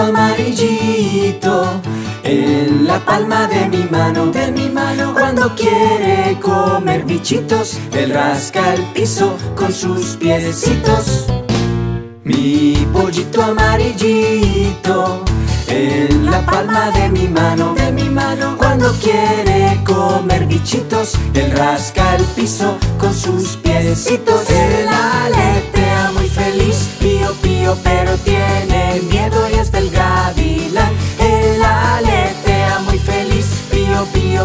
amarillito en la palma de mi mano, de mi mano Cuando quiere comer bichitos Él rasca el piso con sus piecitos. Mi pollito amarillito En la palma de mi mano, de mi mano Cuando quiere comer bichitos Él rasca el piso con sus piecitos. Él aletea muy feliz, pío pío pero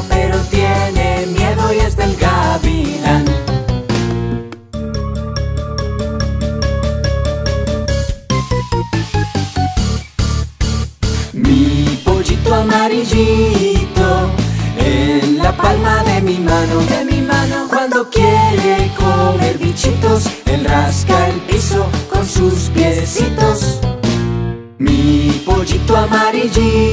pero tiene miedo y es del gavilán. Mi pollito amarillito en la palma de mi mano, de mi mano Cuando quiere comer bichitos, él rasca el piso con sus piecitos. Mi pollito amarillito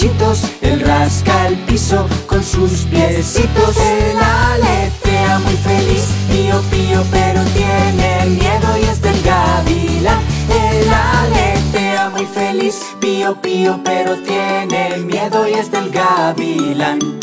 bichitos, él rasca el piso con sus piecitos. Él aletea muy feliz, pío pío pero tiene miedo y es del gavilán. Él aletea muy feliz, pío pío pero tiene miedo y es del gavilán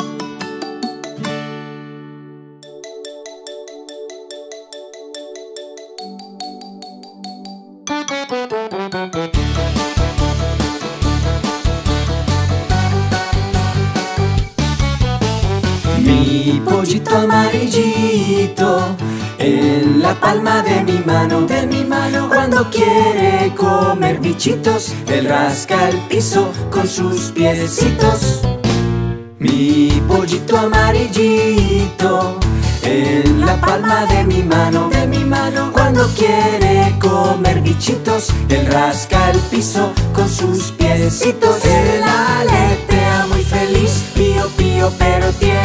Mi pollito amarillito en la palma de mi mano, de mi mano Cuando quiere comer bichitos, él rasca el piso con sus piecitos. Mi pollito amarillito en la palma de mi mano, de mi mano Cuando quiere comer bichitos, él rasca el piso con sus piecitos. Él aletea muy feliz, pío pío pero tiene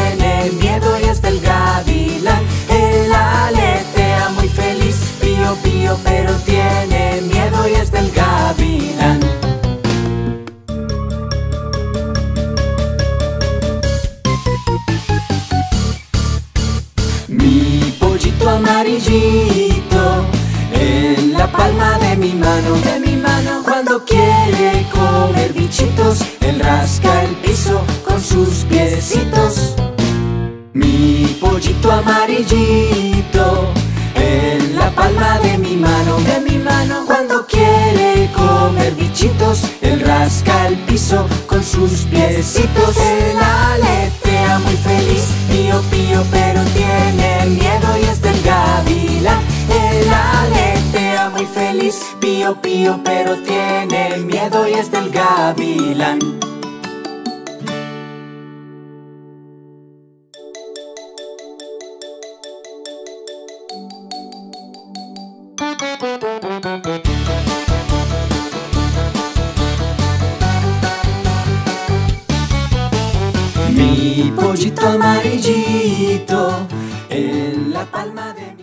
amarillito en la palma de mi mano, de mi mano Cuando quiere comer bichitos, él rasca el piso con sus piecitos. Mi pollito amarillito en la palma de mi mano, de mi mano Cuando quiere comer bichitos, él rasca el piso con sus piecitos pío pío pero tiene miedo y es del gavilán. Mi pollito amarillito en la palma de